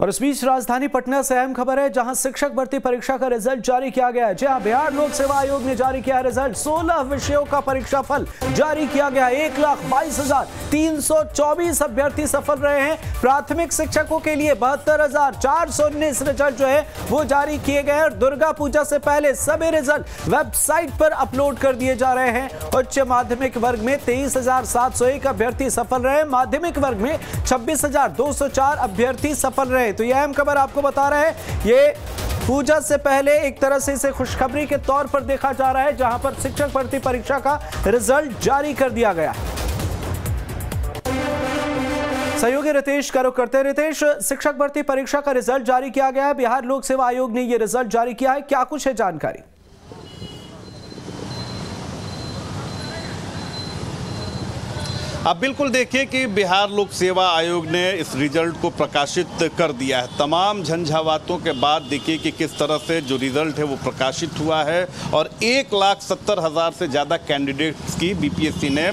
और इस बीच राजधानी पटना से अहम खबर है, जहाँ शिक्षक भर्ती परीक्षा का रिज़ल्ट जारी किया गया है। जी हाँ बिहार लोक सेवा आयोग ने जारी किया रिज़ल्ट। 16 विषयों का परीक्षा फल जारी किया गया एक लाख बाईस हज़ार तीन सौ चौबीस अभ्यर्थी सफल रहे हैं। प्राथमिक शिक्षकों के लिए बहत्तर हज़ार चार सौ उन्नीस रिज़ल्ट जो है, वो जारी किए गए और दुर्गा पूजा से पहले सभी रिज़ल्ट वेबसाइट पर अपलोड कर दिए जा रहे हैं। उच्च माध्यमिक वर्ग में तेईस हज़ार सात सौ एक अभ्यर्थी सफल रहे माध्यमिक वर्ग में छब्बीस हज़ार दो सौ चार अभ्यर्थी सफल रहे तो यह अहम खबर आपको बता रहे हैं। ये पूजा से पहले एक तरह से इसे खुशखबरी के तौर पर देखा जा रहा है, जहाँ पर शिक्षक भर्ती परीक्षा का रिज़ल्ट जारी कर दिया गया। सहयोगी रितेश करो करते हैं। रितेश, शिक्षक भर्ती परीक्षा का रिज़ल्ट जारी किया गया है। बिहार लोक सेवा आयोग ने यह रिज़ल्ट जारी किया है। क्या कुछ है जानकारी? अब बिल्कुल देखिए कि बिहार लोक सेवा आयोग ने इस रिज़ल्ट को प्रकाशित कर दिया है। तमाम झंझावातों के बाद देखिए कि किस तरह से जो रिज़ल्ट है वो प्रकाशित हुआ है और एक लाख सत्तर हज़ार से ज़्यादा कैंडिडेट्स की बीपीएससी ने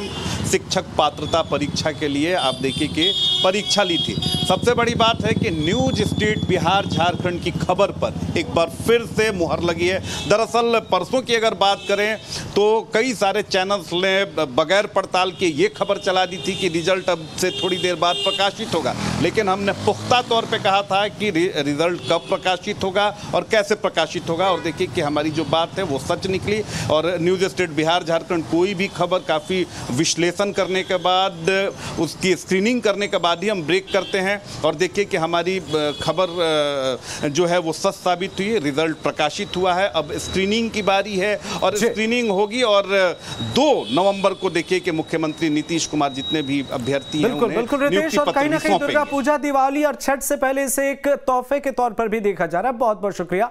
शिक्षक पात्रता परीक्षा के लिए आप देखिए कि परीक्षा ली थी। सबसे बड़ी बात है कि न्यूज़ स्टेट बिहार झारखंड की खबर पर एक बार फिर से मुहर लगी है। दरअसल, परसों की अगर बात करें तो कई सारे चैनल्स ने बगैर पड़ताल के ये खबर चला दी थी कि रिज़ल्ट अब से थोड़ी देर बाद प्रकाशित होगा। लेकिन हमने पुख्ता तौर पे कहा था कि रिज़ल्ट कब प्रकाशित होगा और कैसे प्रकाशित होगा। और देखिए कि हमारी जो बात है, वो सच निकली। और न्यूज़ स्टेट बिहार झारखंड कोई भी खबर काफ़ी विश्लेषण करने के बाद, उसकी स्क्रीनिंग करने के बाद ही हम ब्रेक करते हैं और देखिए कि हमारी खबर जो है वो सच साबित हुई रिज़ल्ट प्रकाशित हुआ है। अब स्क्रीनिंग की बारी है और स्क्रीनिंग होगी और दो नवंबर को देखिए कि मुख्यमंत्री नीतीश कुमार जितने भी अभ्यर्थी बिल्कुल बिल्कुल रितेश और कहीं ना कहीं दुर्गा पूजा दिवाली और छठ से पहले इसे एक तोहफे के तौर पर भी देखा जा रहा है। बहुत बहुत शुक्रिया।